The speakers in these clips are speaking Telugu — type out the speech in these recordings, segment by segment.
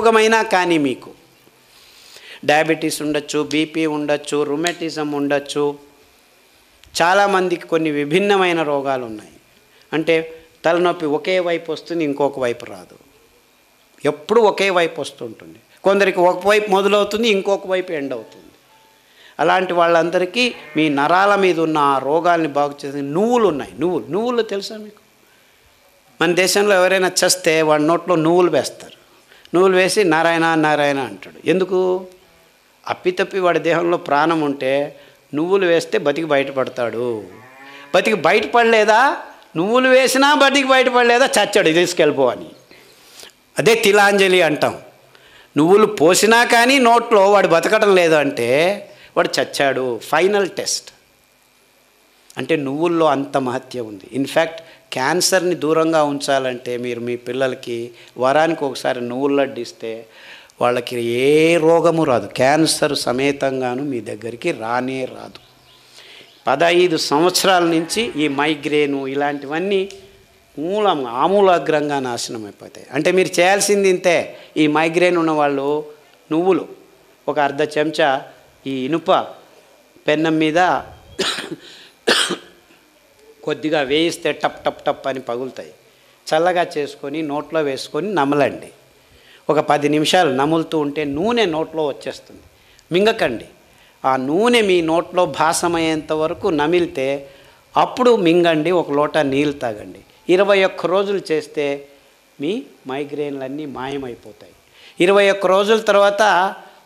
రోగమైనా కానీ మీకు. డయాబెటీస్ ఉండొచ్చు బీపీ ఉండొచ్చు రుమెటిజం ఉండొచ్చు. చాలామందికి కొన్ని విభిన్నమైన రోగాలు ఉన్నాయి అంటే తలనొప్పి ఒకే వైపు వస్తుంది ఇంకొక వైపు రాదు. ఎప్పుడు ఒకే వైపు వస్తుంటుంది. కొందరికి ఒక వైపు మొదలవుతుంది ఇంకొక వైపు ఎండ్ అవుతుంది. అలాంటి వాళ్ళందరికీ మీ నరాల మీద ఉన్న ఆ రోగాల్ని బాగు చేసే నువ్వులు ఉన్నాయి నువ్వులు నువ్వులు తెలుసా మీకు? మన దేశంలో ఎవరైనా చస్తే వాడి నోట్లో నువ్వులు వేస్తారు. నువ్వులు వేసి నారాయణ నారాయణ అంటాడు. ఎందుకు? అప్పితప్పి వాడి దేహంలో ప్రాణం ఉంటే నువ్వులు వేస్తే బతికి బయటపడతాడు. బతికి బయటపడలేదా? నువ్వులు వేసినా బతికి బయటపడలేదా? చచ్చాడు తీసుకెళ్ళిపో అని. అదే తిలాంజలి అంటాం. నువ్వులు పోసినా కానీ నోట్లో వాడు బతకడం లేదు అంటే వాడు చచ్చాడు. Final test. అంటే నువ్వుల్లో అంత మహత్య ఉంది. ఇన్ఫ్యాక్ట్ క్యాన్సర్ని దూరంగా ఉంచాలంటే మీరు మీ పిల్లలకి వరానికి ఒకసారి నువ్వులు లడ్డిస్తే వాళ్ళకి ఏ రోగము రాదు. క్యాన్సర్ సమేతంగాను మీ దగ్గరికి రానే రాదు. పదహైదు సంవత్సరాల నుంచి ఈ మైగ్రేను ఇలాంటివన్నీ మూలం ఆమూలాగ్రంగా నాశనం అయిపోతాయి. అంటే మీరు చేయాల్సింది ఇంతే. ఈ మైగ్రేన్ ఉన్న వాళ్ళు నువ్వులు. ఒక అర్ధ చెంచా ఈ ఇనుప పెన్నం మీద కొద్దిగా వేయిస్తే టప్ టప్ టప్ అని పగులుతాయి. చల్లగా చేసుకొని నోట్లో వేసుకొని నమలండి. ఒక పది నిమిషాలు నములుతూ ఉంటే నూనె నోట్లో వచ్చేస్తుంది. మింగకండి. ఆ నూనె మీ నోట్లో భాసమయ్యేంత వరకు నమిలితే అప్పుడు మింగండి ఒక లోట నీళ్ళు తాగండి. ఇరవై ఒక్క రోజులు చేస్తే మీ మైగ్రేన్లన్నీ మాయమైపోతాయి. ఇరవై ఒక్క రోజుల తర్వాత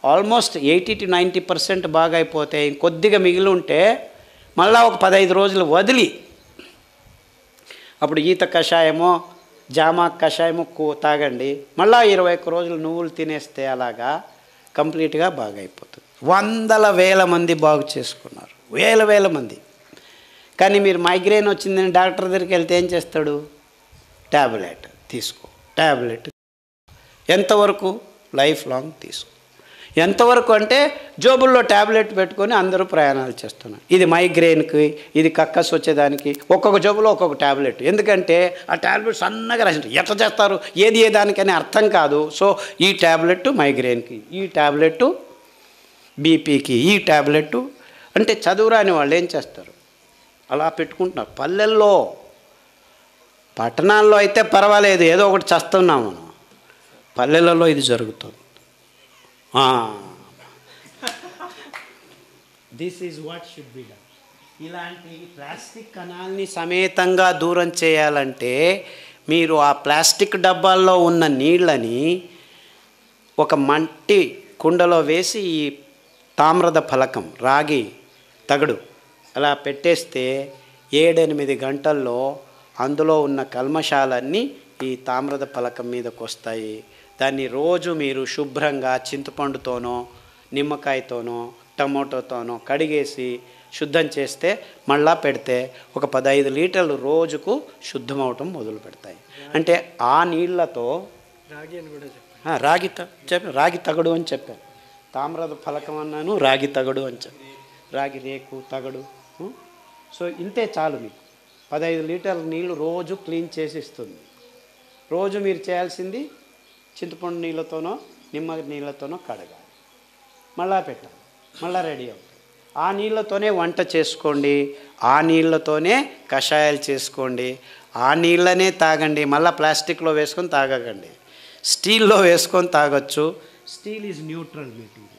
almost eighty to ninety percent బాగా అయిపోతాయి కొద్దిగా మిగిలి ఉంటే మళ్ళా ఒక పదహైదు రోజులు వదిలి అప్పుడు ఈత కషాయమో జామా కషాయమో కూ తాగండి. మళ్ళా ఇరవై ఒక్క రోజులు నువ్వులు తినేస్తే అలాగా కంప్లీట్గా బాగా అయిపోతుంది వందల వేల మంది బాగు చేసుకున్నారు. వేల వేల మంది. కానీ మీరు మైగ్రేన్ వచ్చిందని డాక్టర్ దగ్గరికి వెళ్తే ఏం చేస్తాడు? ట్యాబ్లెట్ తీసుకో ట్యాబ్లెట్ ఎంతవరకు? లైఫ్ లాంగ్ తీసుకో. ఎంతవరకు అంటే జోబుల్లో ట్యాబ్లెట్ పెట్టుకొని అందరూ ప్రయాణాలు చేస్తున్నారు. ఇది మైగ్రెయిన్కి ఇది కక్కస్ వచ్చేదానికి ఒక్కొక్క జోబులో ఒక్కొక్క ట్యాబ్లెట్ ఎందుకంటే ఆ ట్యాబ్లెట్ సన్నగా రాసి ఎట్లా చేస్తారు? ఏది ఏ దానికని అర్థం కాదు. సో ఈ ట్యాబ్లెట్ మైగ్రెయిన్కి ఈ ట్యాబ్లెట్ బీపీకి ఈ ట్యాబ్లెట్ అంటే చదువురాని వాళ్ళు ఏం చేస్తారు? అలా పెట్టుకుంటున్నారు. పల్లెల్లో పట్టణాల్లో అయితే పర్వాలేదు. ఏదో ఒకటి చేస్తున్నాం మనం. పల్లెలలో ఇది జరుగుతుంది. This is what should be done ఇలాంటి ప్లాస్టిక్ కణాలని సమేతంగా దూరం చేయాలంటే మీరు ఆ ప్లాస్టిక్ డబ్బాల్లో ఉన్న నీళ్ళని ఒక మట్టి కుండలో వేసి ఈ తామ్రద ఫలకం రాగి తగడు అలా పెట్టేస్తే ఏడెనిమిది గంటల్లో అందులో ఉన్న కల్మషాలన్నీ ఈ తామ్రద ఫలకం మీదకు వస్తాయి దాన్ని రోజు మీరు శుభ్రంగా చింతపండుతోనో నిమ్మకాయతోనో టమోటోతోనో కడిగేసి శుద్ధం చేస్తే మళ్ళా పెడితే ఒక పదహైదు లీటర్లు రోజుకు శుద్ధమవటం మొదలు పెడతాయి. అంటే ఆ నీళ్ళతో రాగి అని కూడా రాగి త చెప్ప రాగి తగడు అని చెప్పాను తామ్రద ఫలకం అన్నాను రాగి తగడు అని చెప్పాను రాగి రేకు తగడు? సో ఇంతే చాలు మీకు. పదహైదు లీటర్ల నీళ్ళు రోజు క్లీన్ చేసి ఇస్తుంది. రోజు మీరు చేయాల్సింది చింతపండు నీళ్ళతోనో నిమ్మ నీళ్ళతోనో కడగాలి. మళ్ళా పెట్టాలి. మళ్ళా రెడీ అవుతుంది. ఆ నీళ్ళతోనే వంట చేసుకోండి. ఆ నీళ్ళతోనే కషాయాలు చేసుకోండి. ఆ నీళ్ళనే తాగండి. మళ్ళీ ప్లాస్టిక్లో వేసుకొని తాగకండి. స్టీల్లో వేసుకొని తాగొచ్చు. Steel is neutral material.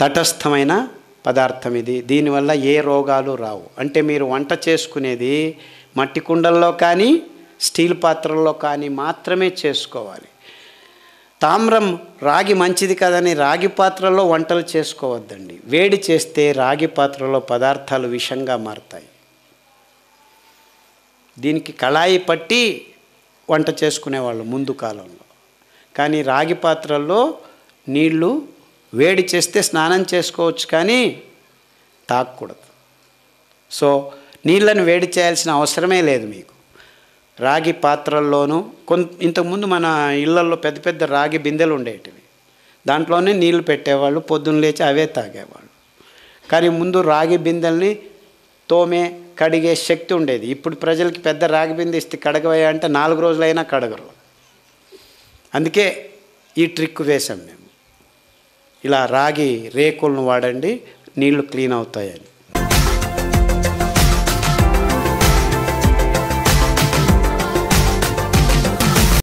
తటస్థమైన పదార్థం ఇది. దీనివల్ల ఏ రోగాలు రావు. అంటే మీరు వంట చేసుకునేది మట్టి కుండల్లో కానీ స్టీల్ పాత్రల్లో కానీ మాత్రమే చేసుకోవాలి. తామ్రం రాగి మంచిది కదని రాగి పాత్రలో వంటలు చేసుకోవద్దండి. వేడి చేస్తే రాగి పాత్రలో పదార్థాలు విషంగా మారుతాయి. దీనికి కళాయి పట్టి వంట చేసుకునేవాళ్ళు ముందు కాలంలో. కానీ రాగి పాత్రల్లో నీళ్ళు వేడి చేస్తే స్నానం చేసుకోవచ్చు కానీ తాకూడదు. సో నీళ్ళను వేడి చేయాల్సిన అవసరమే లేదు మీకు. రాగి పాత్రల్లోనూ కొంత ఇంతకుముందు మన ఇళ్ళల్లో పెద్ద పెద్ద రాగి బిందెలు ఉండేటివి. దాంట్లోనే నీళ్ళు పెట్టేవాళ్ళు పొద్దున్న లేచి అవే తాగేవాళ్ళు. కానీ ముందు రాగి బిందెల్ని తోమే కడిగే శక్తి ఉండేది. ఇప్పుడు ప్రజలకి పెద్ద రాగి బిందె ఇస్తే కడగవయ్యా అంటే నాలుగు రోజులైనా కడగరు. అందుకే ఈ ట్రిక్ వేసాం మేము. ఇలా రాగి రేకులను వాడండి నీళ్ళు క్లీన్ అవుతాయని.